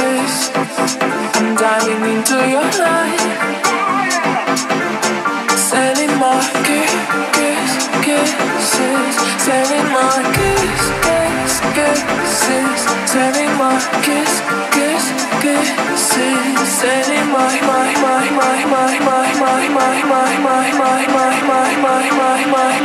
pieces. I'm diving into your life. Sending my kiss, kiss, kisses. Sending my kiss, kiss, kisses. Sending my kiss, kiss, kisses. Sending my, my, my, my, my, my, my, my, my, my, my, my, my, my, my, my.